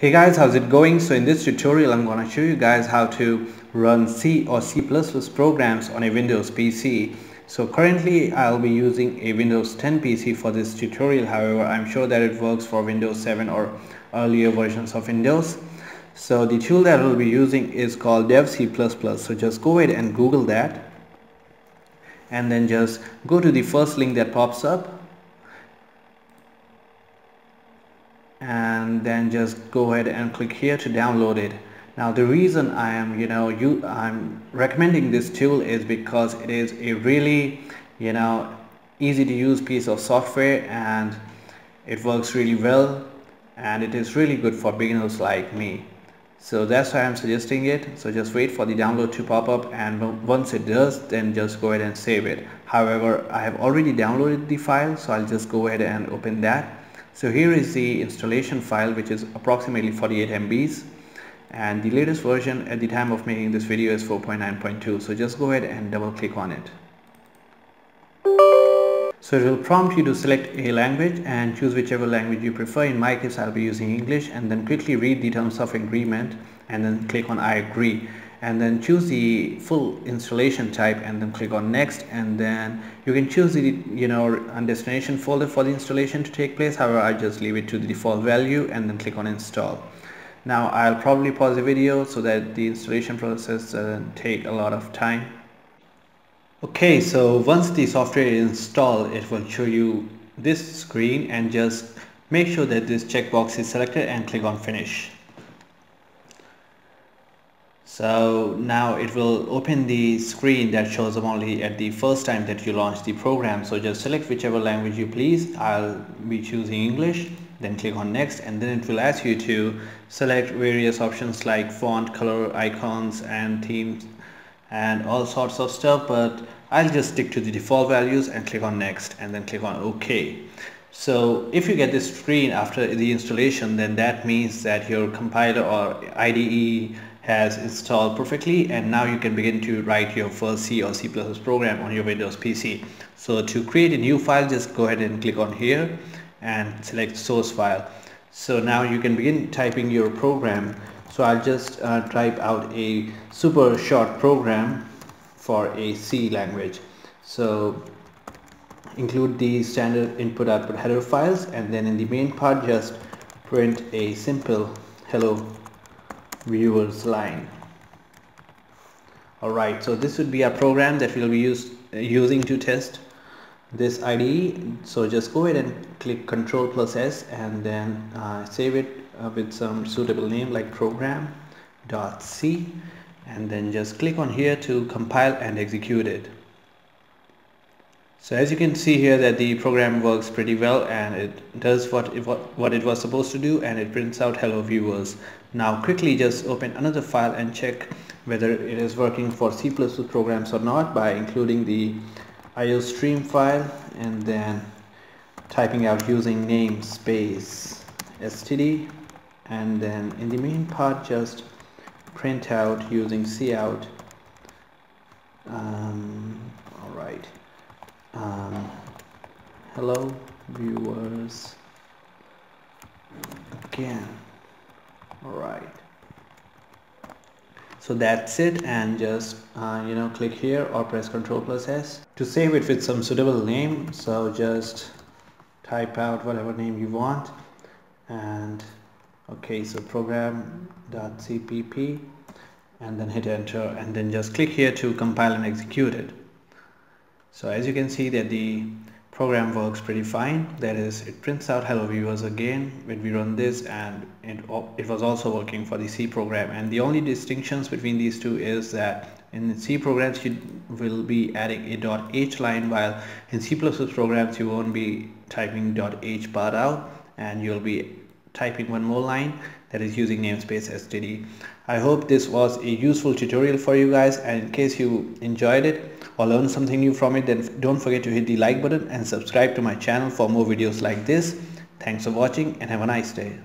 Hey guys, how's it going? So in this tutorial, I'm going to show you guys how to run C or C++ programs on a Windows PC. So currently I'll be using a Windows 10 PC for this tutorial. However, I'm sure that it works for Windows 7 or earlier versions of Windows. So the tool that we'll be using is called dev C++. So just go ahead and Google that and then just go to the first link that pops up and then just go ahead and click here to download it. Now the reason I am you know you I'm recommending this tool is because it is a really you know easy to use piece of software and it works really well and it is really good for beginners like me. So that's why I'm suggesting it. So just wait for the download to pop up and once it does then just go ahead and save it. However I have already downloaded the file so I'll just go ahead and open that so here is the installation file which is approximately 48 MBs and the latest version at the time of making this video is 4.9.2 so just go ahead and double click on it. So it will prompt you to select a language and choose whichever language you prefer. In my case I'll be using English and then quickly read the terms of agreement and then click on I agree and then choose the full installation type and then click on next and then you can choose the you know destination folder for the installation to take place. However I just leave it to the default value and then click on install. Now I'll probably pause the video so that the installation process doesn't take a lot of time. Okay so once the software is installed it will show you this screen and just make sure that this checkbox is selected and click on finish so now it will open the screen that shows up only at the first time that you launch the program. So just select whichever language you please. I'll be choosing English then click on next and then it will ask you to select various options like font color icons and themes and all sorts of stuff but I'll just stick to the default values and click on next and then click on OK. So if you get this screen after the installation then that means that your compiler or IDE has installed perfectly and now you can begin to write your first C or C++ program on your Windows PC. So to create a new file just go ahead and click on here and select source file. So now you can begin typing your program. So I'll just uh, type out a super short program for a C language. So include the standard input output header files and then in the main part just print a simple hello viewers line. Alright so this would be a program that we'll be use, uh, using to test this IDE so just go ahead and click control plus S and then uh, save it uh, with some suitable name like program dot C. And then just click on here to compile and execute it so as you can see here that the program works pretty well and it does what it, what, what it was supposed to do and it prints out hello viewers. Now quickly just open another file and check whether it is working for C++ programs or not by including the iostream file and then typing out using namespace std and then in the main part just print out using cout hello viewers. Again. Alright so that's it and just uh, you know click here or press ctrl plus s to save it with some suitable name. So just type out whatever name you want. And okay so program.cpp and then hit enter and then just click here to compile and execute it. So as you can see that the program works pretty fine. That is it prints out hello viewers again when we run this and it, it was also working for the C program. And the only distinctions between these two is that in C programs you will be adding a .h line while in C++ programs you won't be typing .h part out and you'll be typing one more line that is using namespace std. I hope this was a useful tutorial for you guys and in case you enjoyed it or learned something new from it then don't forget to hit the like button and subscribe to my channel for more videos like this. Thanks for watching and have a nice day.